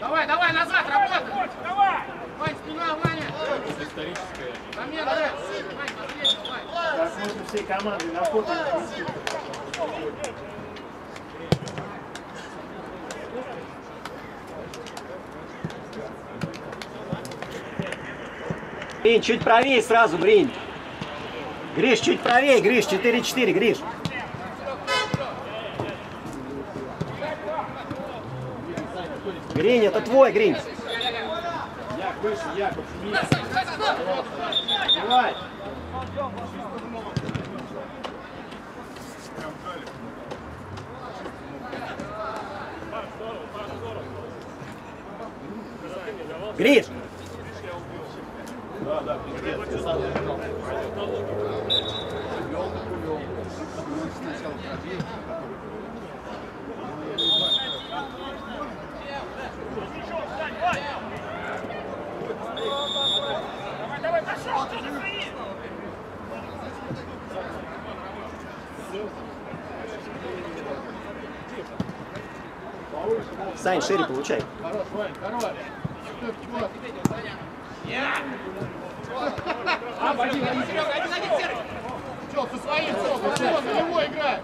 Давай, давай, назад, работай! Вань, спина, Ваня! Замена, да? Вань, последний, Вань! Так можно всей командой на фото. Бринь, чуть правее сразу, Бринь. Гриш, чуть правее, Гриш, 4-4, Гриш. Гринь, это твой, Гринь. Як, выше, як, обними. Давай. Гриш, Сань, шире получай. Хорош, Вань, хорош! Серега, один, один, Серый! Чё, со своим, своим, за него играет!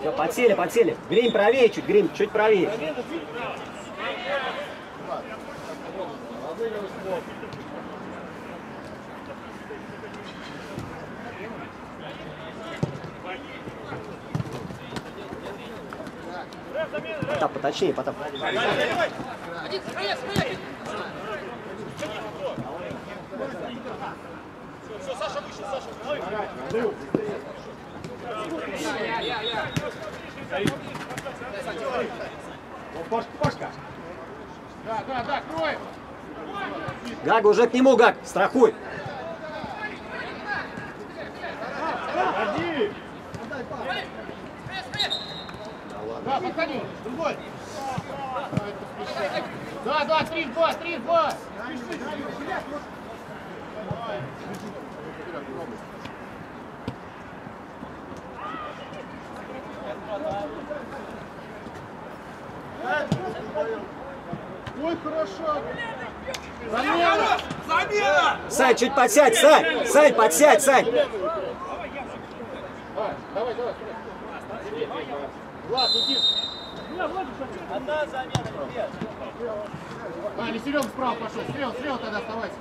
Все, подсели, подсели. Гринь правее чуть, Гринь, чуть правее. Потап, поточнее, Потап. Все, Саша выше, Саша! Я, я, я! Пашка, Пашка. Да, да, да, крой! Гага уже к нему, Гаг, страхуй. Да, подходи, другой! Да, да, три, в два, три, в два! Ой, хорошо! Замена! Замена! Сань, чуть подсядь, Сань. Сань, подсядь, Сань. Давай, давай, давай. Влад. Одна замена, нет. А, или Серега справа пошел. Слева, слева тогда оставайся.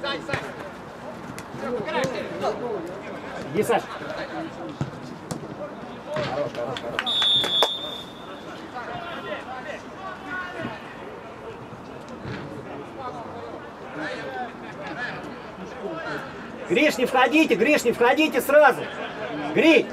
Сань, Сань. Всё, покарай, Серега. Иди, Саш. Гриш, не входите, Гриш, не входите сразу. Грить.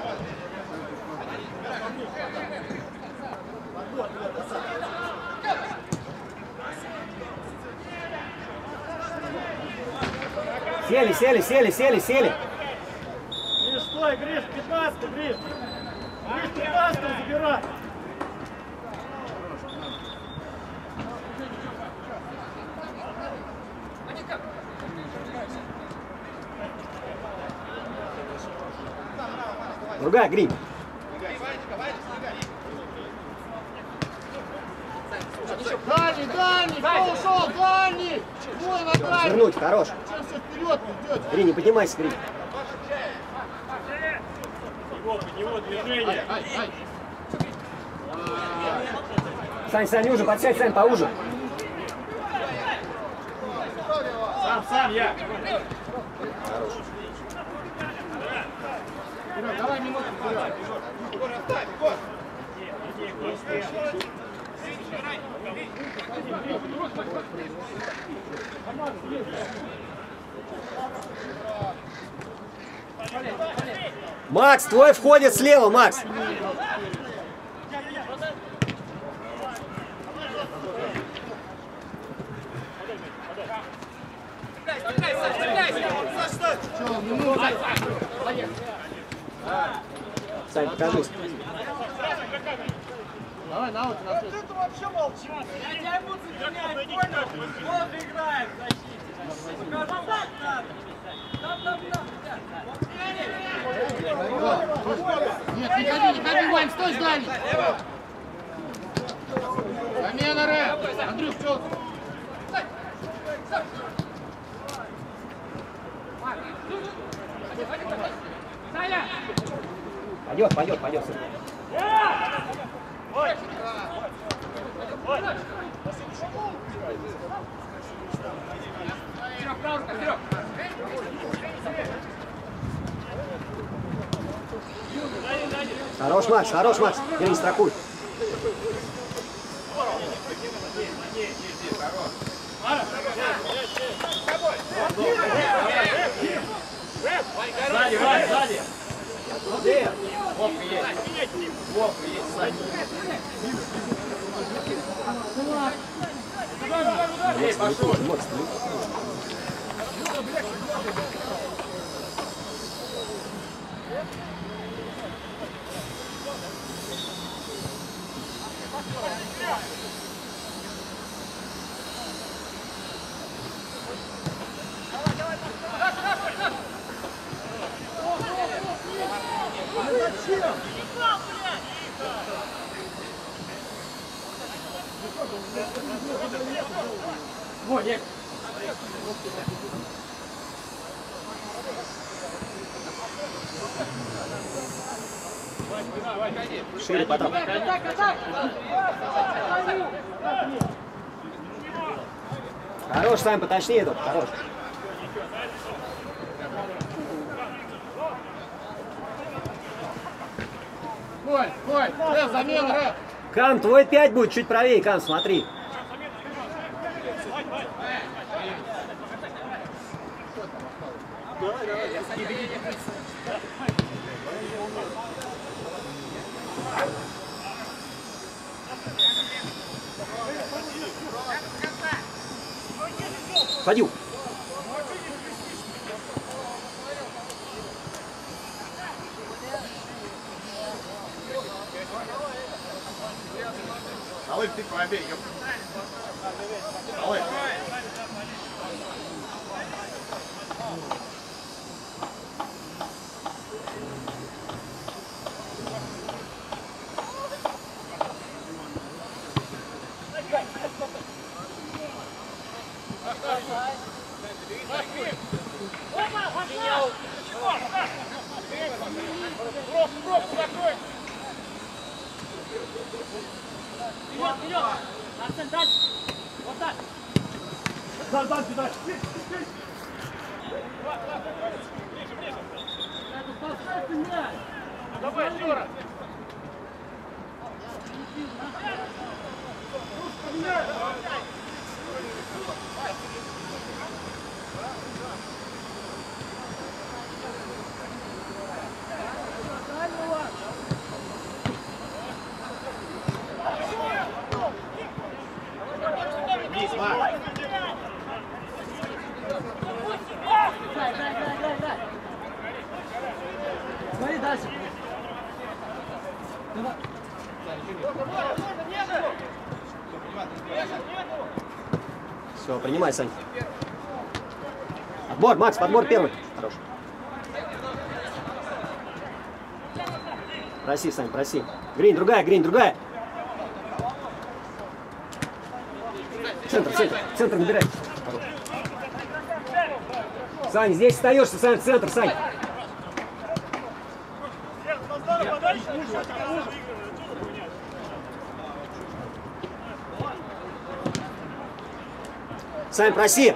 Сели, сели, сели, сели, сели. Гриш, стой, Гриш, 15 Гриш. Гриш, 15 забирай. Другая, Гринь. Дальний, дальний, кто ушел, дальний! Двое на дальний! Вернуть, хорош. Сейчас все вперед идете! Гринь, не поднимайся, Гринь. Его, под него движение. Ай, ай! Сань, Сань, уже, подсядь, Сань, поуже. Сам, сам, я. Серег, давай минуту, Серег. Макс, твой входит слева, Макс. Сань, покажись. Давай, на аут, на аут. Ты вообще молчишь. Я тебя эмоции гоняю, понял? Вот играем в защите. Покажи, так надо. Там, там, там. Нет, не ходи, не ходи, Вань, стой сзади. Замена рэп. Андрюх, что? Пойдет, пойдет, пойдет. сын. Серег, право, Серег. Хорош, Макс, хорош, Макс. Грин, страхуй. Сзади, Вань, сзади. Вот, стой. Шире потом. Поточнее тут. Хорош. Коль, Коль, рэп, замена рэп. Кан, твой 5 будет чуть правее, Кан, смотри. Ходил. Алык, ты пробей, ёп. Алык. Вперед, вперед. Арсен, дальше. Вот так. Дальше, дальше, дальше. Давай, Юра. Вниз, Марк. Играй, играй, играй, играй, играй. Смотри дальше. Давай. Все, принимай, Сань. Отбор, Макс, подбор первый. Хорош. Проси, Сань, проси. Грин, другая, Грин, другая. Центр, центр, центр набирай. Сань, здесь остаешься, Сань, центр, Сань. Сань, проси.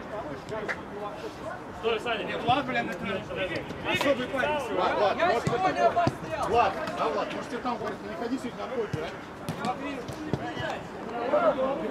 Стой, Саня. Влад, блин, это особый Влад, Влад, Я может, сегодня обострял. Влад, да, Влад, может тебе там говорят, ну, не ходи сегодня на койку, да? Браво!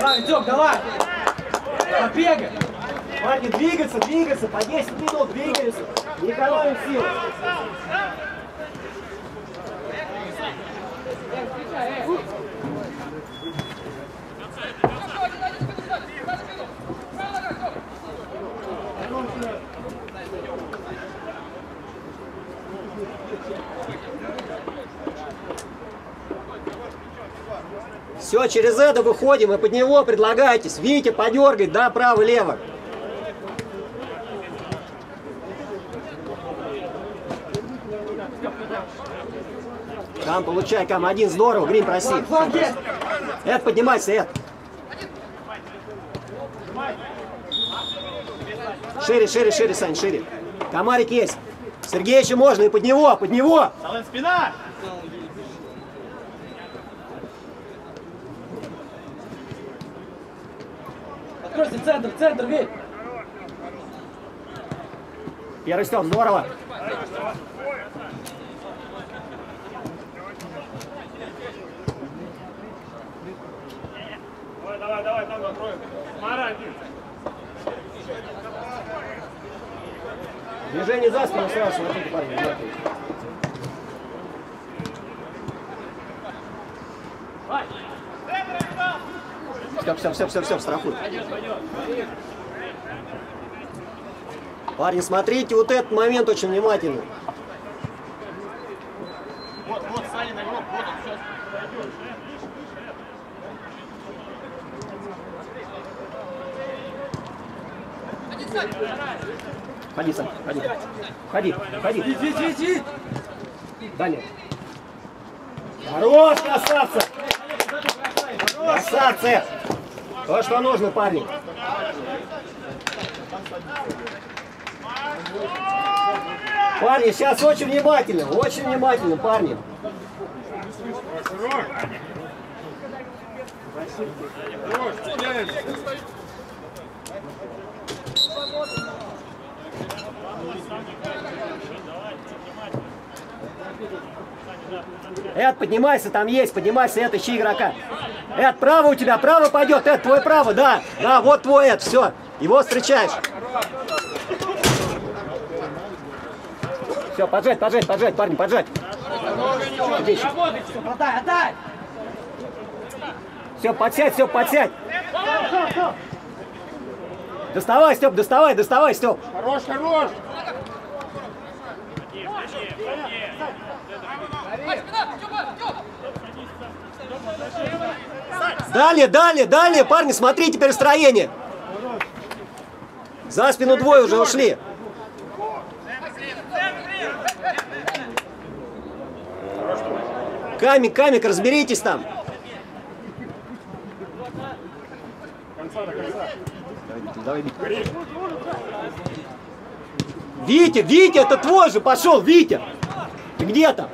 Давай, Витек, давай! Побегай! Парни, двигаться, двигаться, по 10 минут двигаются. Не экономим сил. Все, через это выходим и под него предлагайтесь. Витя, подергай, да, право, лево. Там получай, кам один, здорово, Грин, проси. Эд, поднимайся, Эд. Шире, шире, шире, Сань, шире. Комарик есть. Сергей еще можно, и под него, под него. Сален, спина! Откройся, центр, центр, Вить! Первый стёп, здорово. Давай, давай, давай, там откроем. Мара один. Движение за спину сразу, смотрите, парни, внимательно. Все, все, все, все, все, страхуй. Парни, смотрите вот этот момент очень внимательно. Вот, вот, Саня, игрок, вот он, сейчас. Ходи, Сань, ходи. Ходи, ходи. Иди, иди, иди. Далее. Хорош, красавцы! Красавцы! То, что нужно, парни. Парни, сейчас очень внимательно, очень внимательно, парни. Эд, поднимайся, там есть, поднимайся, Эд, ищи игрока. Эд, право у тебя, право пойдет, Эд, твой право, да. Да, вот твой Эд, все. Его встречаешь. Все, поджать, поджать, поджать, парни, поджать. Здесь. Отдай, отдай! Все, подсядь, все, подсядь. Доставай, Степ, доставай, доставай, Степ. Хорош, хорош! Далее, далее, далее, парни, смотрите теперь строение. За спину двое уже ушли. Камик, камик, разберитесь там. Витя. Витя, Витя, это твой же пошел, Витя. Ты где там?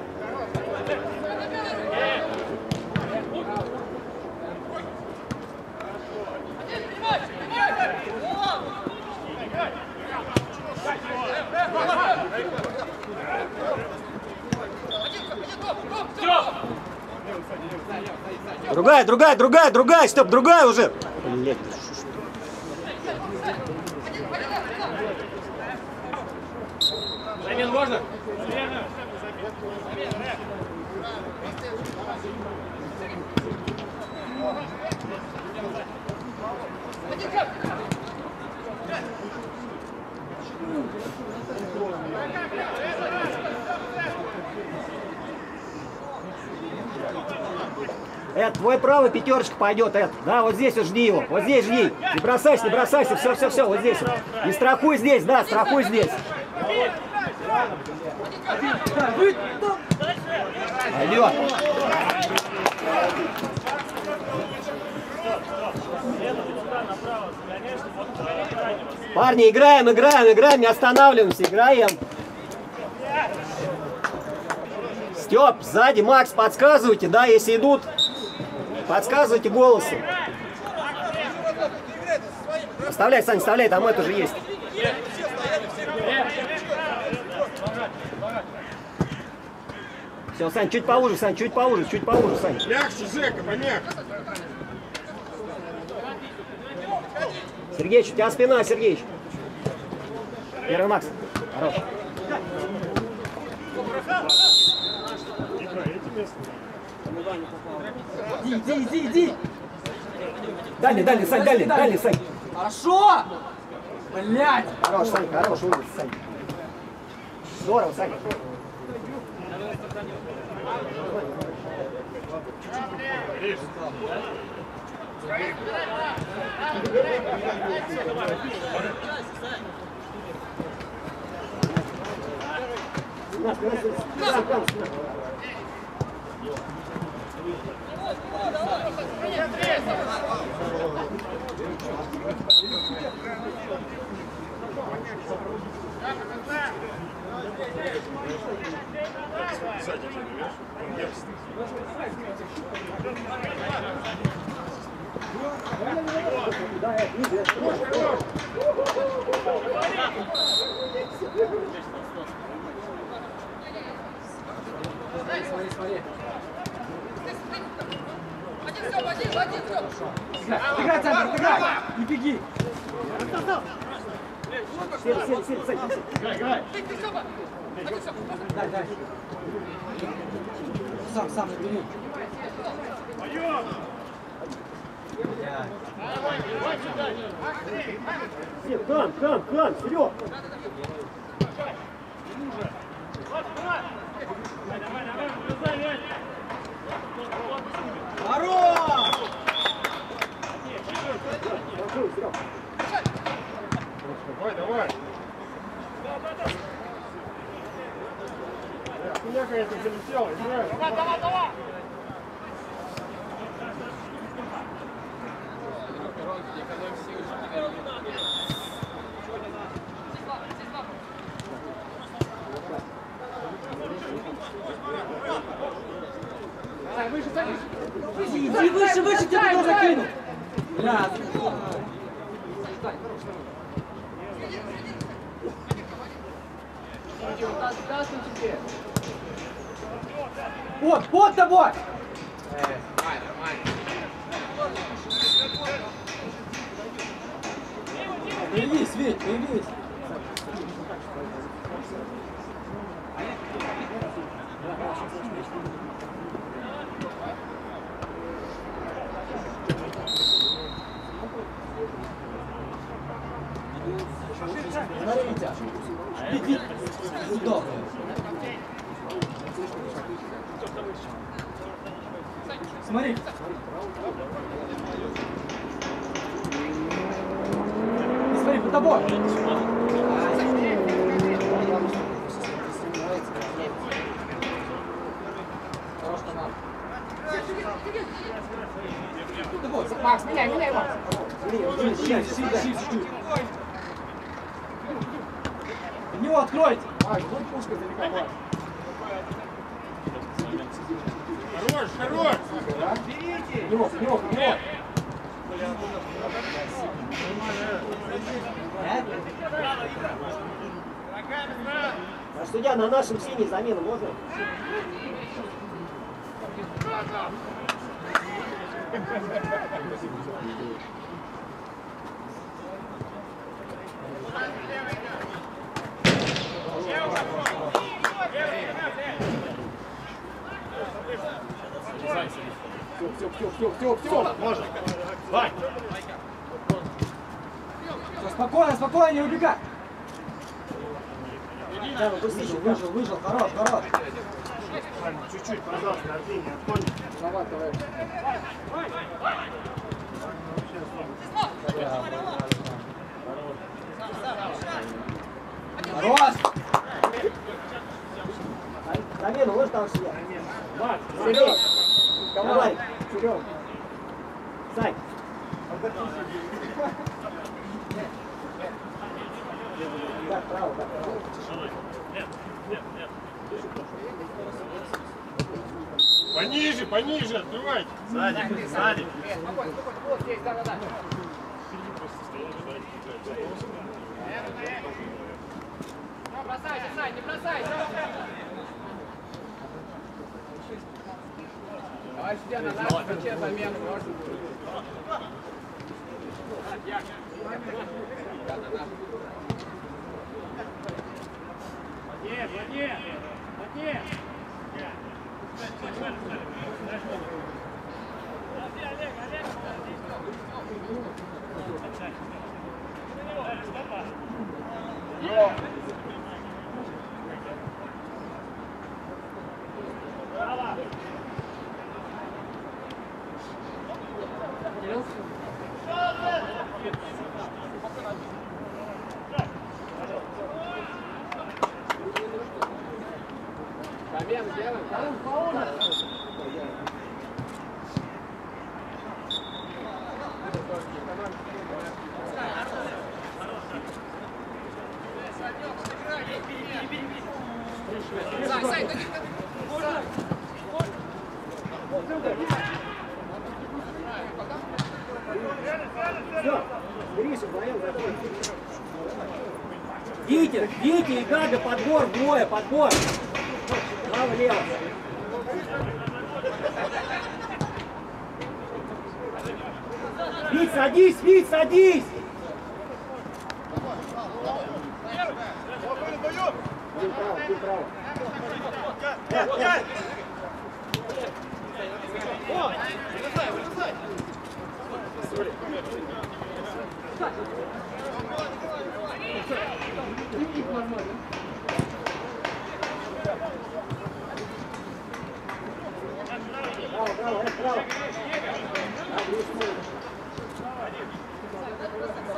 Другая, другая, другая, другая, стоп, другая уже. Блядь, Твой правый пятерочка пойдет, Эд. Да, вот здесь вот жди его. Вот здесь жди. Не бросайся, не бросайся. Все, все, все, вот здесь. вот. И страхуй здесь, да, страхуй здесь. Пойдет. Парни, играем, играем, играем, не останавливаемся, играем. Степ, сзади, Макс, подсказывайте, да, если идут, подсказывайте голосом. Оставляй, Сань, оставляй, там это же есть. Все, Сань, чуть поуже, Сань, чуть поуже, чуть поуже, Сань. Мягче, Жека, помягче. Сергеич, у тебя спина, Сергеич. Первый Макс. Хорош. Иди, иди, иди, иди! Дальний, дальний, Сань, дальний, дальний, Сань. Хорошо! Блять! Хорош, Сань, хорош, умница, Сань. Здорово, Сань. На, спина, спина, спина, спина. Смотри, смотри. Играй, центр, играй! Не беги! Сели, сели, сели, сели. Дай, дай. Сам, сам набери. Все, там, там, там, вперед! меня, конечно, залетел. Играй. Давай, Хорош! Давай, давай. Меня, конечно, залетело. Давай, давай, давай. Выше, выше. Иди выше, выше, тебе туда закину. Бля, вот, под тобой. Появись, Вить, появись. Смотрите. Иди. Удобно. Смотри. Чуть-чуть. В него откройте. Хорош, хорош. В него, в него, в него. А судья, на нашем синий замену можно? Все, все, все, все, все. Можно. Вань. Всё, Спокойно, спокойно, не убегай. Да, ну. Выжил, выжил, выжил, хорош, хорош. Чуть-чуть, пожалуйста, линии отходи. Давай, давай. Хорош. Замену можешь там судья? Серег. Сань. Так, право, так, право. Пониже, пониже, открывайте. Сзади, сзади. Нет, спокойно, спокойно. Вот здесь, да, да, да. Не бросайся, Сань, не бросайся. Давай вообще замену, может быть. Да, на нашу. Нет, нет, нет. Замену делаем. Сань, Сань, ты Все, Гриша, вдвоем заходим. Витя и Гага, подбор, двое, подбор. Право-лево. Вить, садись, Вить, садись! Один право, один право. Право, право, это право. Да, Гриш, смотри.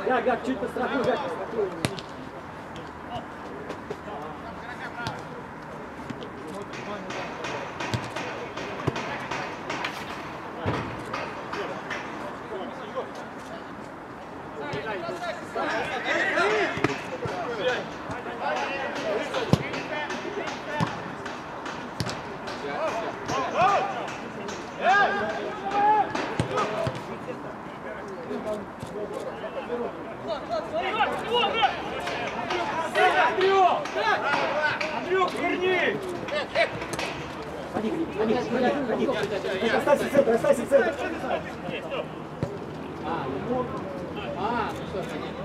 Гак, Гак, чуть подстрахуй, Гак, подстрахуй. Ходи, ходи, ходи, ходи. Так, Оставься в центре, оставься в центре. А, ну что, понятно.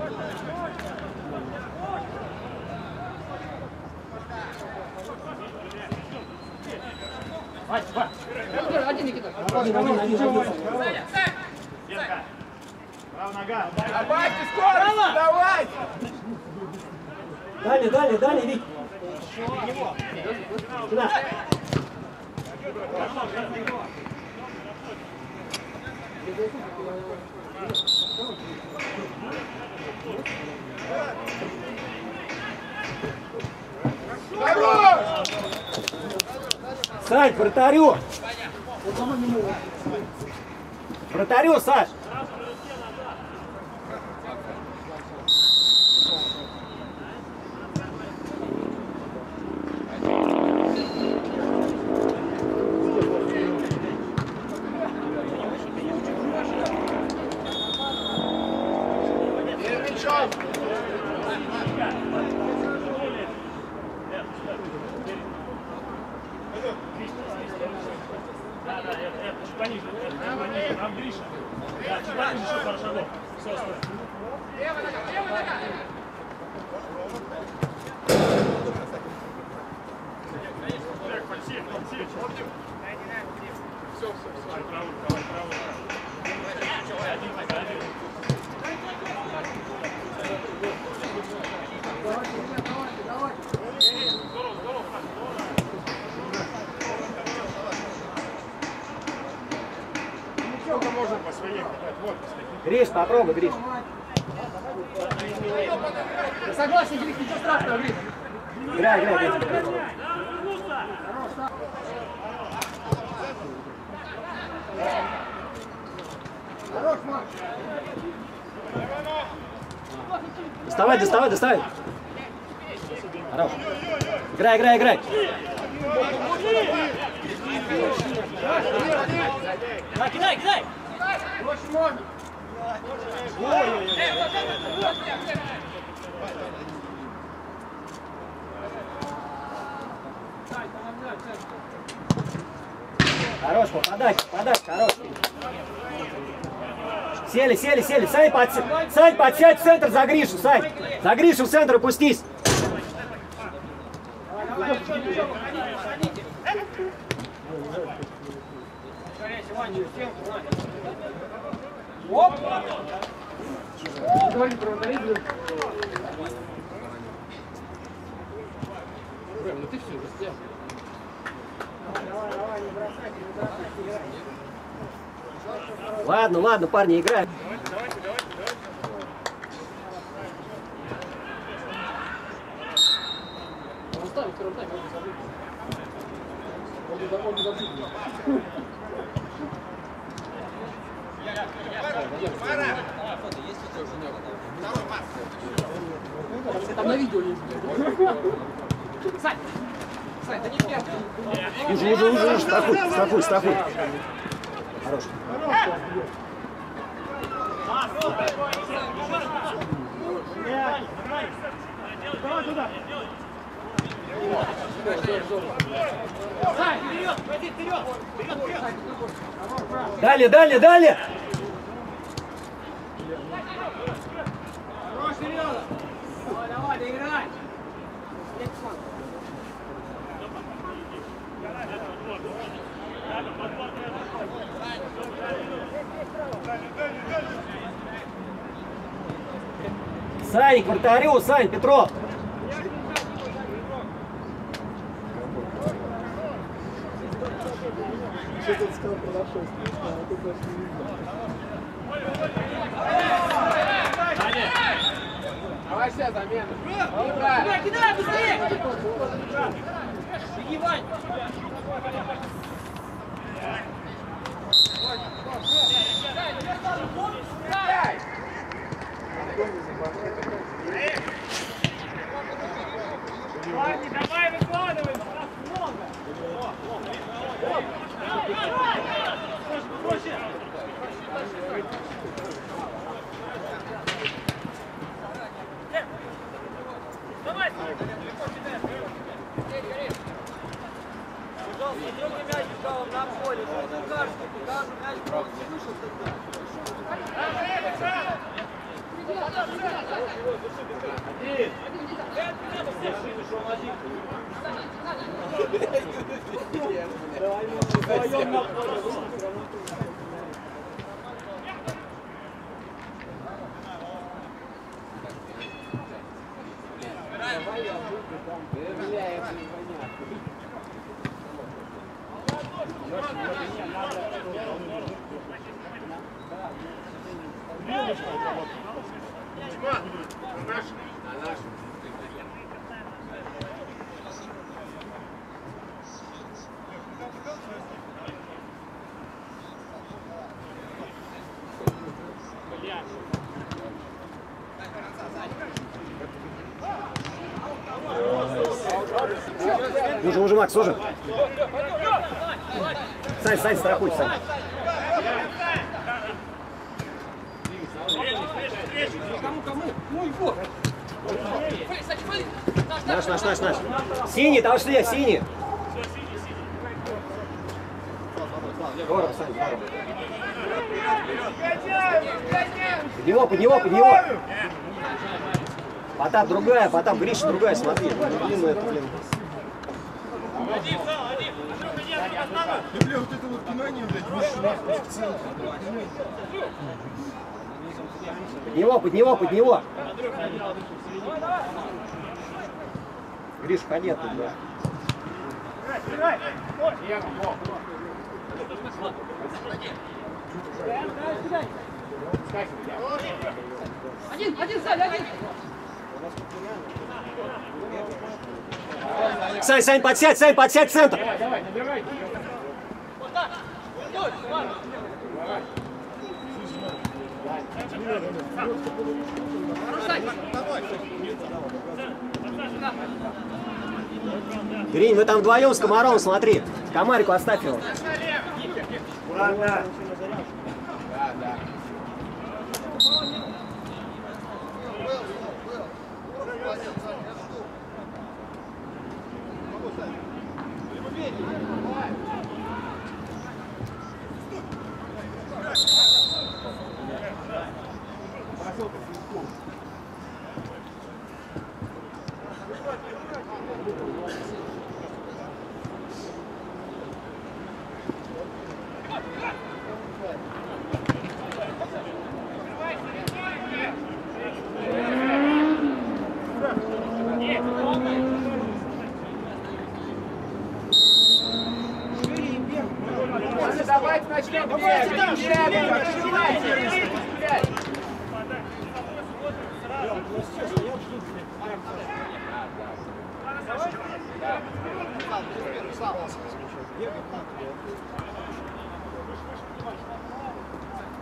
Один, Никита. Один, один, один, один. Права нога. Добавьте скорость, давай! Дальше, дальше, дальше, Вик. Сюда. Хорош! Сань, вратарю! Вратарю, Саш! Перемещай! Да, да, это, это чуть пониже. Это пониже. Там Гриша. Да, чуть пониже, еще пару шагов. Все, стой. Так, подсев, подсев. Давай правую, давай правую. Один, пока, один. Сколько можно по своей хватать? Вот, кстати. Гриш, попробуй, Гриш. Я согласен, Гриш, ничего страшного, Гриш. Играй, играй, играй. Хорош, Макс. Доставай, доставай, доставай. Хорош. Играй, играй, играй. Кидай, кидай, кидай! Проще можно. Хорош, попадай, попадай, хорош. Сели, сели, сели. Сань, подсядь, Сань, подсядь в центр за Гришу, Сань. За Гришу в центр опустись. Вратарей. Рэм, ну ты все уже сделал. Ладно, ладно, парни, играй. Он ставит второй тайм, он не забыл. Он не забыл, он не забыл. Там на видео есть. Сань! Сань, да не первый. Уже, уже, уже, уже. Страхуй, страхуй, страхуй. Хорош. Давай туда. Далее, далее, далее. Хорош, вперед! Давай, давай, доиграй! Сань, к вратарю, Сань, Петров. Давай все, замена. Кидай, быстрее! Беги, Вань! Парни, давай выкладывай. Нас много. Проще. Давай! Трогай мяч бокалом на поле. Вот укажешь, покажу, мяч просто не вышел тогда. Уже, уже, Макс, уже. Сань, Сань, страхуй, Сань. Кому, кому? Ну его. Наш, Наш, наш, наш. Синий, там шли, синий. Здорово, Сань, здорово. Под него, под него, под него. Потап другая, Потап, Гриша другая, смотри. Блин, ну это, блин. Да, бля, вот это вот внимание, блядь, выше нахуй в центре. Под него, под него, под него. Гриш, ходи оттуда. Один, один, сзади, один. Сань, Сань, подсядь, Сань, подсядь центр. Гринь, вы там вдвоем с Комаровым, смотри. Комарику оставь его. Давайте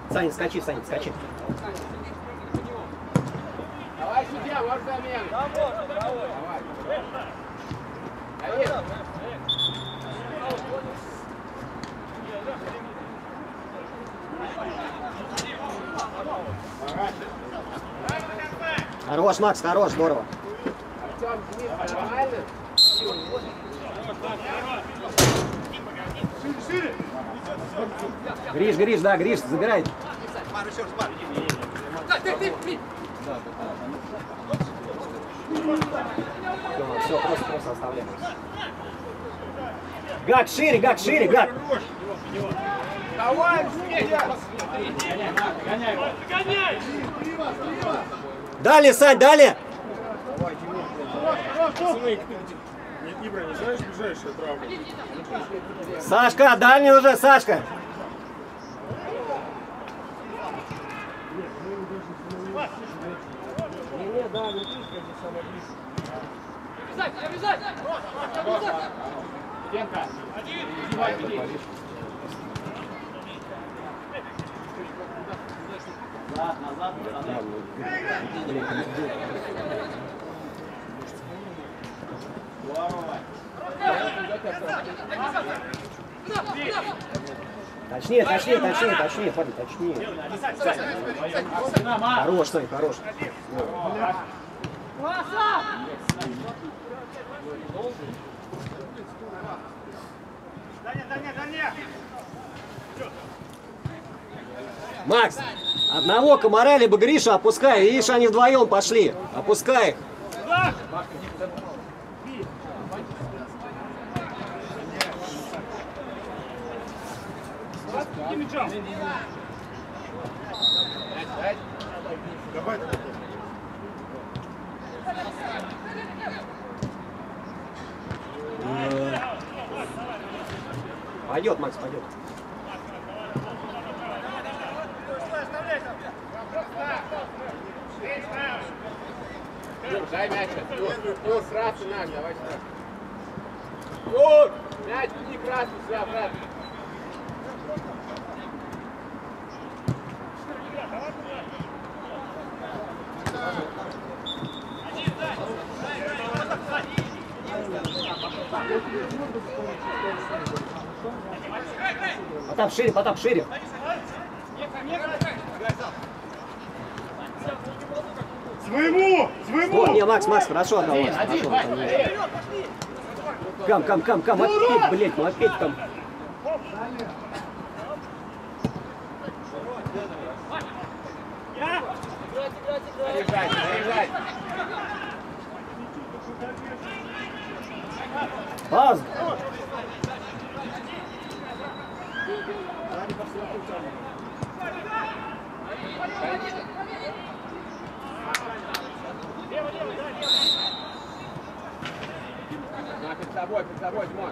Саня, скачи, Саня, скачи. Давай судья, вот замена. Давид. Хорош, Макс, хорош, здорово. Артем, Демид, нормально? Гриш, Гриш, да, Гриш, забирай. Ты. Все, просто, просто оставляем. Гак, шире, Гак, шире, Гак. Давай, судья. Далее, Сань, далее. Нет, не знаешь, ближайшая травма. Сашка, дальний уже, Сашка. Стенка. Назад, назад, назад. Точнее, точнее, точнее, точнее, парень, точнее. Хорош, Сань, хорош. Макс, одного комара либо Гриша опускай. Видишь, они вдвоем пошли. Опускай их. Давай. Пойдет, Макс, пойдет. Дай мяч. Юр, красный наш, давай сюда. Юр, мяч, не красный, сюда, обратно. Потап шире, Потап шире. Своему! Своему! не, Макс, Макс, хорошо отдал. Хорошо, отдал. Кам, кам, кам, кам, опять, блядь, ну опять там. Заряжай, заряжай. Пауза. На, перед собой, перед собой, Димон.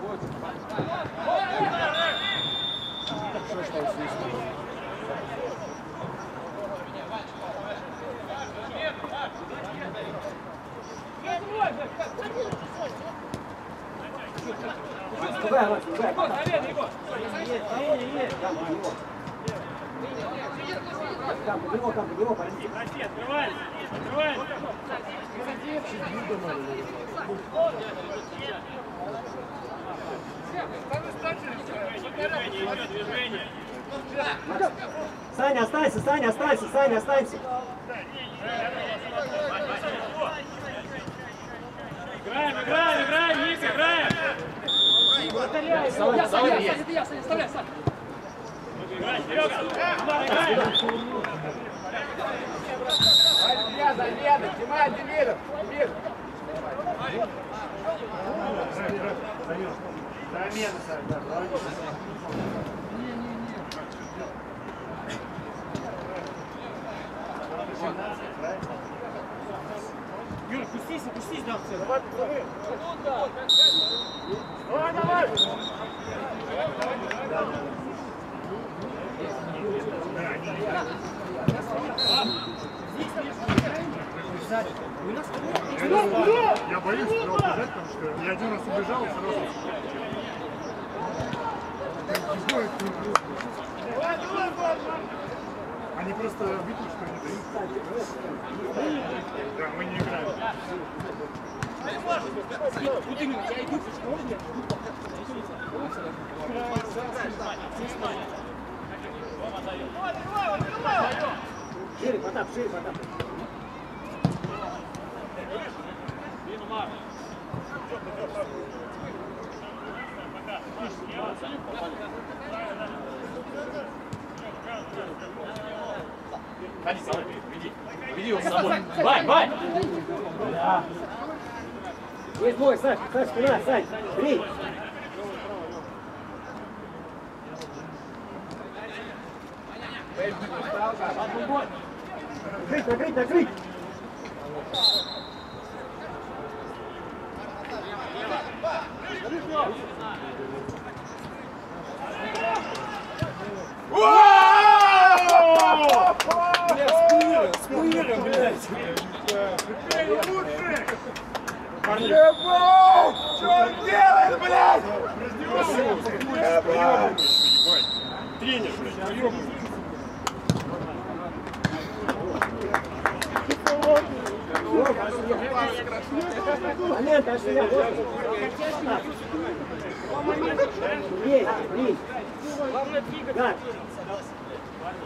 Другая, Макс, другая. Потап. Кам, под него, кам, под него, подожди. Проси, открывайся. Открывайся. Движение, идет движение. Саня, останься, Саня, останься, Саня, останься. Играем, играем, играем, Ник, играем. Я, Саня, Саня, это я, Саня, вставляй, Саня. Играем, вперед. Команда, играем. Я, замена, Тимай, Демиров, Демир. Замена, Саша. Юр, пустись, опустись, да, в центр. Давай, давай! Я боюсь туда убежать, потому что я один раз убежал сразу. Они просто видят, что не дают. Да, мы не играем. Шире, Потап, шире, Потап. Ходи, Саня, веди. Веди его с собой. Бай, бай! Есть бой, Саш, Саш, спина, Сань, бери. Накрыть, накрыть, накрыть. Что он делает, блядь? Тренер, блядь, уёбан. Момент, аж меня. Есть, есть. Гад.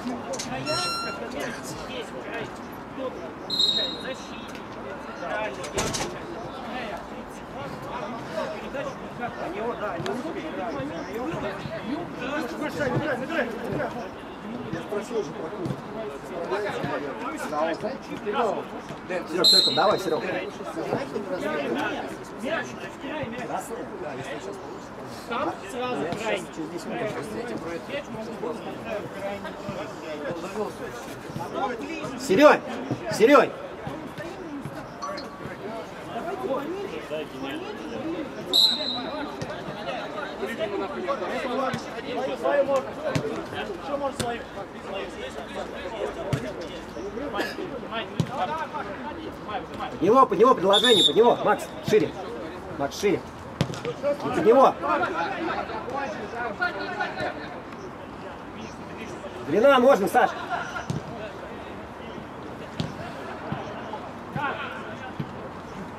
Дай до них, гранируй, Там сразу крайне. Серёнь! Серёнь! Свои можно. Что можно своих? Под него, под него предложение, под него. Макс, шире. Макс, шире. Под него. Длина можно, Саш.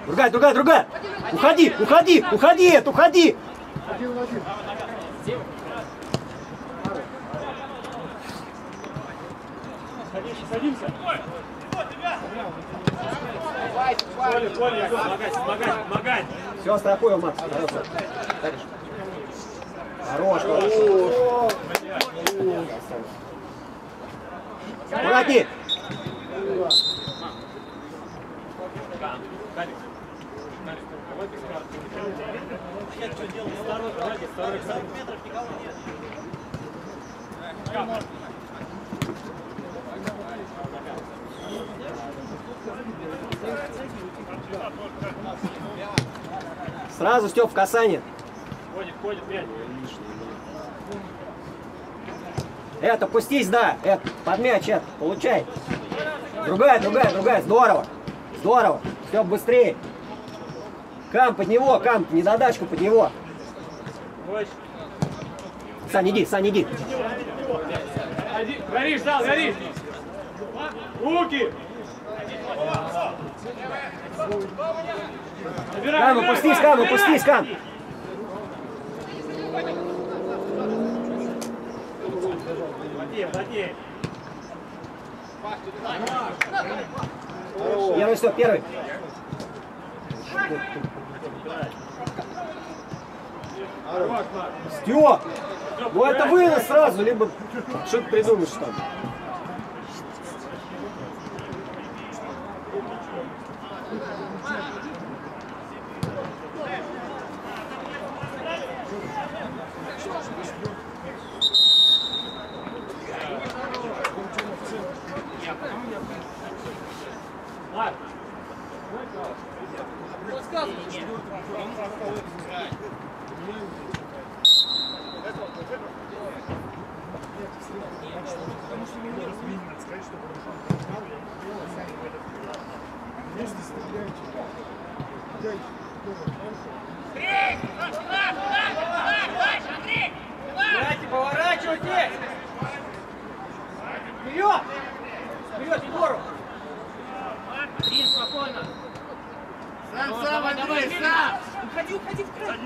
Другая, другая, другая. Уходи, уходи, уходи, это, уходи. Садимся, садимся. Коля, Коля, помогать, помогать, помогать. Все, страхуем, Макс. Хорошо. Хорош, хорош. Аккуратней. Сразу, Степ, в касание. Ходит, ходит, блядь. Это, пустись, да. Это, под мяч, это, получай. Другая, другая, другая. Здорово. Здорово. Степ, быстрее. Кам, под него, Кам, не задачку под него. Сань, иди, Сань, иди. Горишь, зал, горишь. Руки. Набирай. опустись, Кам. Владей, владей. Первый, все, первый. Степ! Ну это вынос сразу, либо что ты придумаешь там. Марк. Давайте, поворачивайтесь! Вперед! Вперед, Егору! Рин, спокойно! Сам, сам, Андрей, сам! Уходи, уходи в край!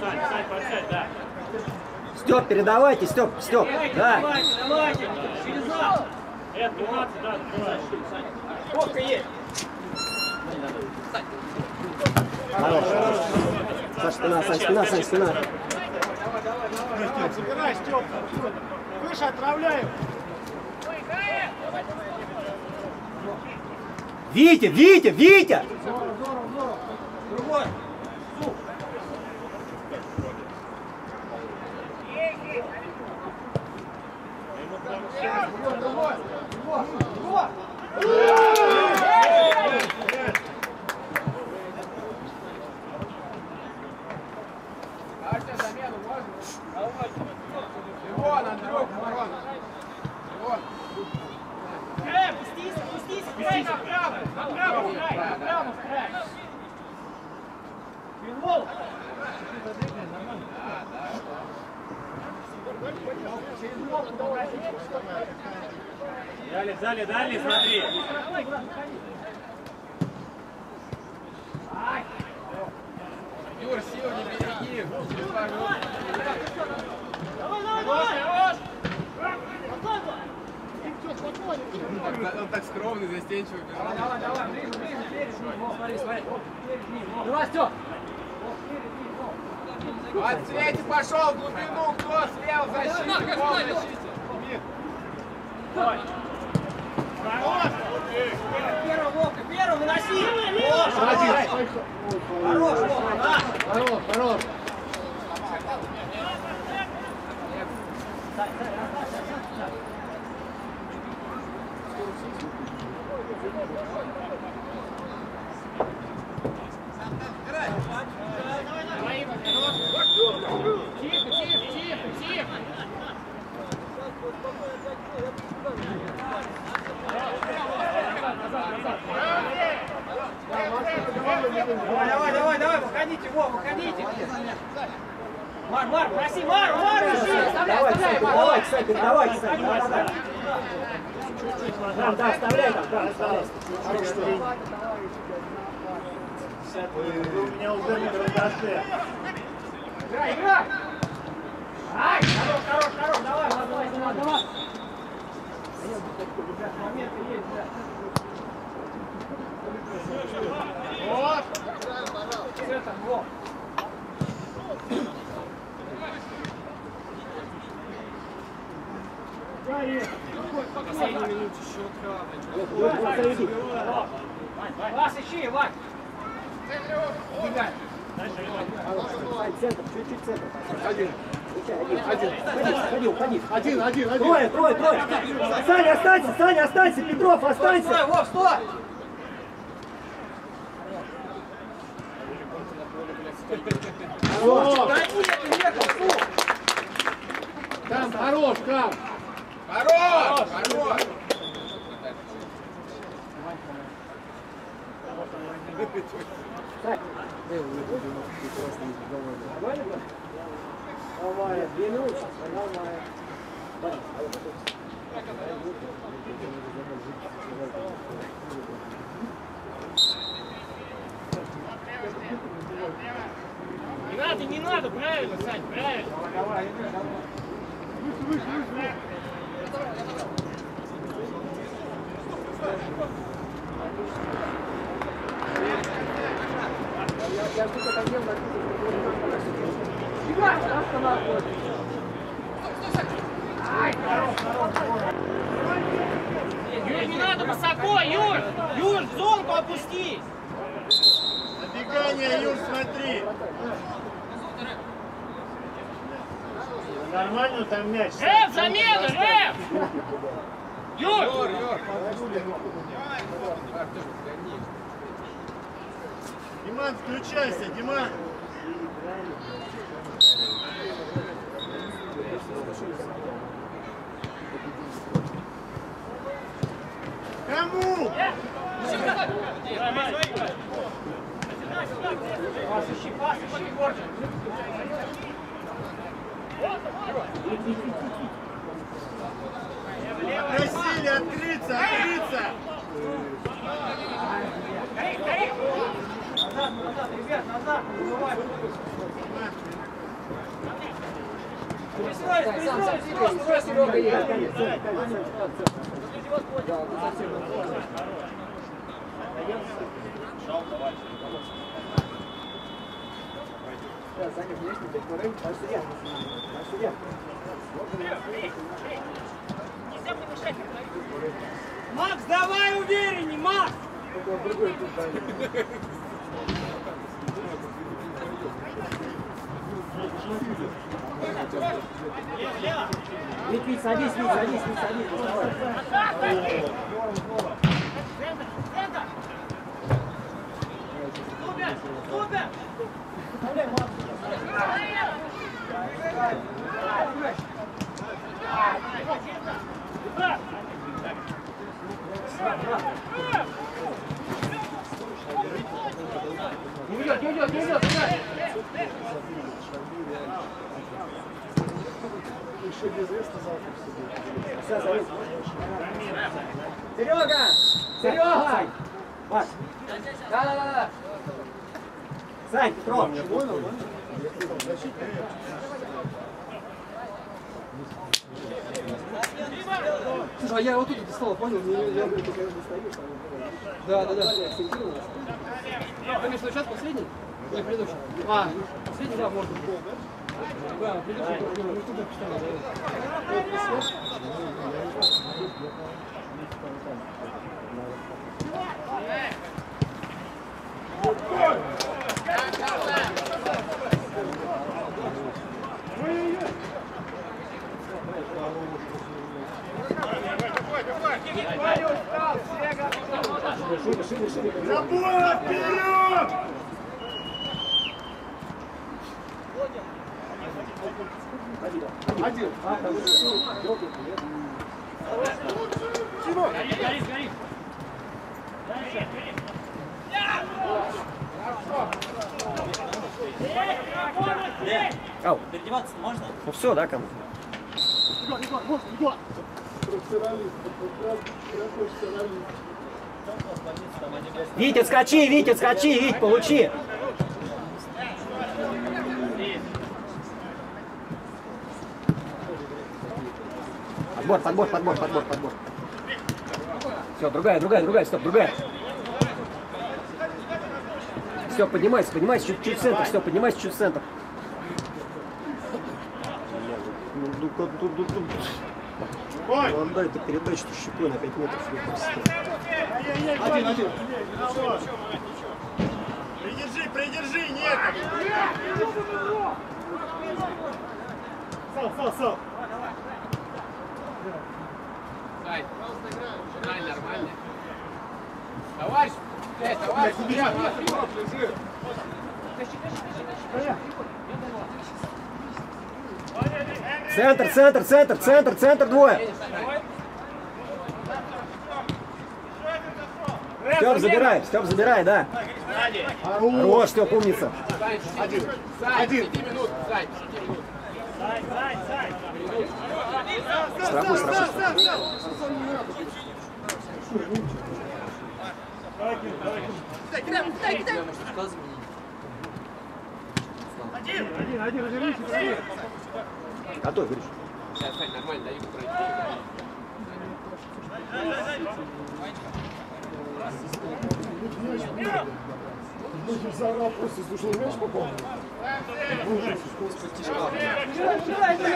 Сань, Сань, подсядь, да. Степ, передавайте, Степ, Степ. Да. Давайте, давайте! Через зал! Эд, 12, да, открывай. Ковка есть! Хорош. Саш, спина, Сань, спина, Сань, спина. Забирай, Степ. Выше отправляем. Витя, Витя, Витя! Другой! Давайте замену можно? Иван, Андрюх, Иван. Иван. Край, пустись, пустись! Край направо! Направо, в край! Направо, в край! Винвол! Дали, дали, дали, смотри. Юр, сил не береги. Он так- Он так скромный, застенчивый. От Свети пошел в глубину, кто слева защите, кто в защите. Первый, Вовка, первый, выноси! Хорош! Хорош, Вовка, да! Хорош, хорош. Давай, давай, давай, давай, выходите, Вов, выходите! Мар, Мар, проси, Мар, Мар, ищи! Давай, кстати, давай, кстати, давай, кстати, да, да, оставляй там, да, оставляй. Вы у меня уже не продашь. Играй, играй! Ай, хорош, хорош, хорош, давай, давай, давай, давай! Моменты есть, да. Вот, вот, заведи. Вас ищи, Вань! Убегай! Центр, чуть-чуть центр. Один. Один. Ходи, уходи. Один, один, один. Трое, трое, трое. Саня, останься, Саня, останься, Петров, останься. стой, Вов, стой! О, Гони эту ехал, фу! Кам, хорош, Кам. Хорош! Хорош! Давай, две минуты. Давай. Надо, не надо, правильно, Сань, правильно. Юр, не надо высоко, Юр! Юр, в зонку опустись! Набегание, Юр, смотри. Нормально там мяч. Рэп, замена, рэп! Юр! Юр, Юр! Диман, включайся, Диман. Кому? Пас ищи, пас ищи, Горджи. Просили открыться, открыться. Назад, назад, ребят, назад, не забывай. Пристроились, пристроились, просто, просто. Саня, внешне, ты смотри, дальше судья. Макс, давай уверенней, Макс! Вить, Вить, садись, Вить, садись, Вить, садись. Вставай. Супер, супер! Не идет, не идет, не идет, не идет. Все, зови. Серега! Серега! Маш, Да, да, да, да. Сань, Петров. Слушай, а я вот тут достал, понял? Я, я, я, Да, да, да. Конечно, сейчас последний? Или предыдущий? А, последний, да, может. Да, предыдущий, ну, ну, тут написано, Забор вперед! Один. Ау. Переодеваться можно? Ну все, да, кому? Витя, скачи, Витя, скачи, Вить, получи. Подбор, подбор, подбор, подбор, подбор. Все, другая, другая, другая, стоп, другая. Все, поднимайся, поднимайся, чуть-чуть в центр, все, поднимайся чуть в центр. Ну, отдай ты передачу щекой на 5 метров. Один, один. Придержи, придержи, нет! Сал, сал, сал. Сань, Сань, нормально. Товарищ, э, товарищ, я, Петров, лежи. Центр, центр, центр, центр, центр, двое. Степ, забирай, Степ, забирай, да. Хорош, Степ, умница. Один. Сань, 5 минут, Сань, 5 минут. Страхуй, страхуй. Один, один, разверните. Готовь, Гриш. Сейчас, Сань, нормально, дай ему пройти. Заорал просто, слушал, мяч попал.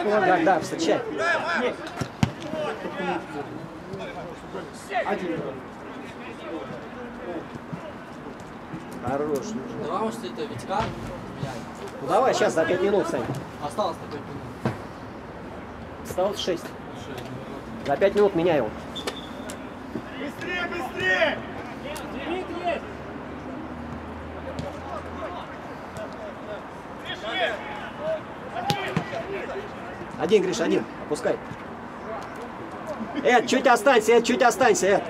Да, да, встречай. Хорош. Давай, может, это Витька? Ну давай, сейчас за 5 минут, Сань. Осталось такой минут. Осталось 6. За 5 минут меняй его. Быстрее, быстрее! Один, Гриш, один. Опускай. Эд, чуть останься, Эд, чуть останься, Эд.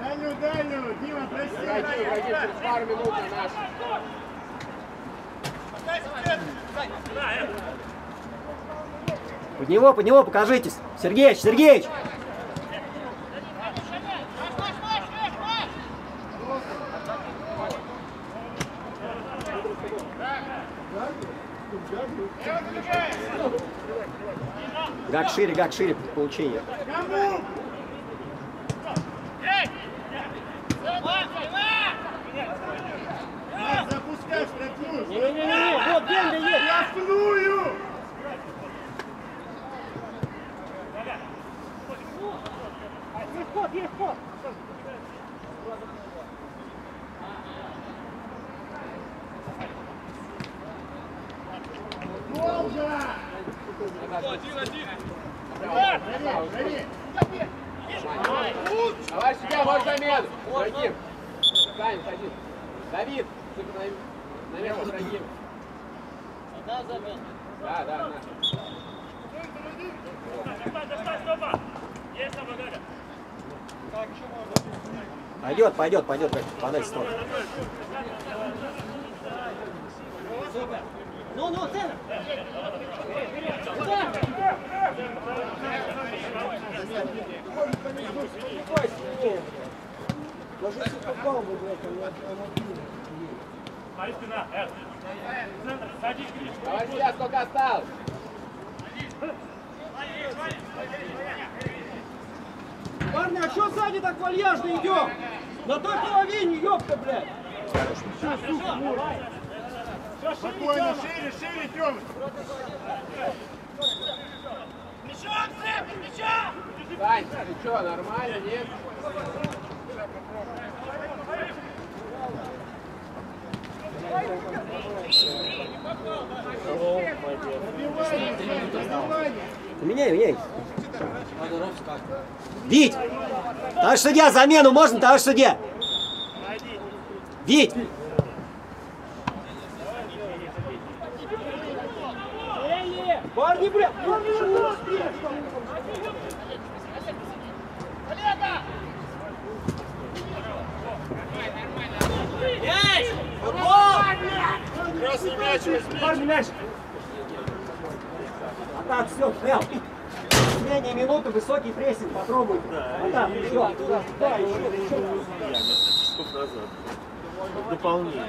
Дальнюю, дальнюю! Дима, прости! Пройди, через пару минут на наш. Под него, под него покажитесь. Сергеич, Сергеич. Гак шире, гак шире получение. Есть ход, есть ход! Гол же! Давай себя, можешь замену. Ибрагим. Сань, один. Давид, на, место Ибрагим. Одна замена. Да, да, на. Пойдет, пойдет, пойдет, подать в сторону. Ну, ну, центр. Даже если попал бы, блядь, он не Давай, Илья, сколько осталось? Парни, а что сзади так вальяжно идем? На той половине, ёпта, блядь! Спокойно, шире, шире, Тёма. Сань, ты что, нормально, нет? Меняй, меняй. Вить! Товарищ судья, замену можно, товарищ судья? Вить! Парни, блядь! Мяч! Красный мяч. Парни, мяч! А так, все, Нел. Менее минуты, высокий прессинг, попробуй. А так, все. Да, еще, еще. часов назад. Дополнение.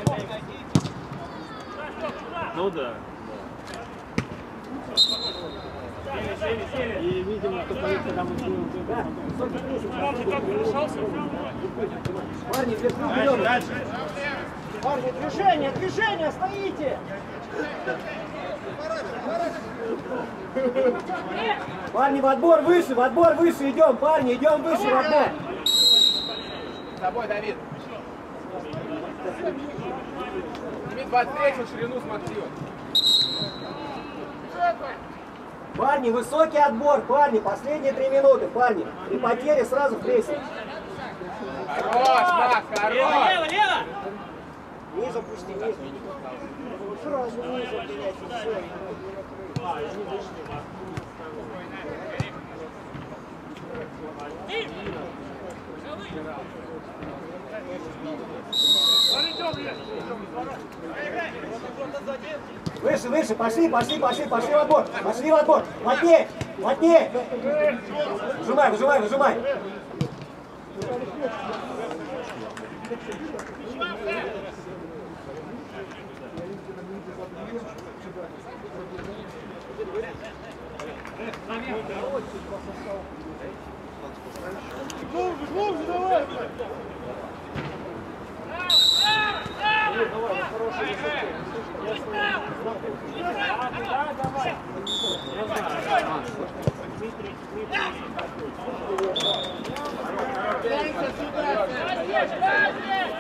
Ну да. И, видимо, кто поедет, там Да, высокий прессинг. Парни, вперед. Парни, движение, движение, стоите! Парни, в отбор выше, в отбор выше идем, парни, идем выше в отбор. С тобой, Давид. Сними 23 ширину, смотри. Парни, высокий отбор, парни, последние три минуты, парни. При потере сразу в прессинг. Хорош, Макс, Лево, хорош. лево, лево! Низ опусти, низ. Сразу ниже, блядь, и всё. Выше, выше, пошли, пошли, пошли, пошли в отбор, пошли в отбор. Плотнее, плотнее. Выжимай, выжимай, выжимай. Глубже, глубже, давай, блядь!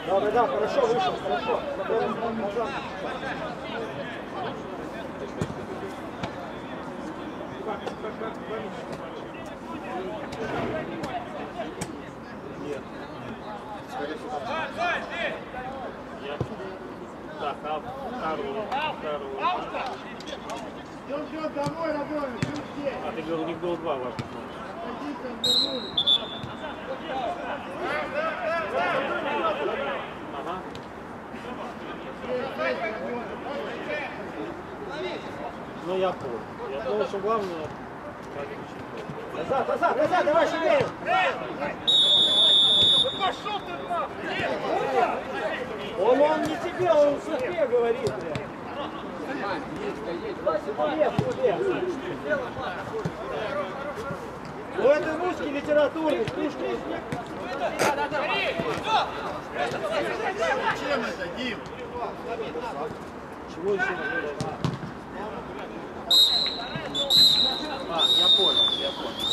Да, да, да, хорошо, вышел, хорошо. Назад. Да, там, второй, второй. Идем, идем домой, родной. Ты где? А ты говорил, у них было два важных. Ага. Ну я понял. Я понял, что главное... Назад, назад, назад, давай, Шевелев! Он, он не тебе, он Софе говорит, блядь. Да себе. Ну это русский литературный, Пушкин. Чем это, Дим? Чего еще? А, я понял, я понял.